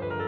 Bye.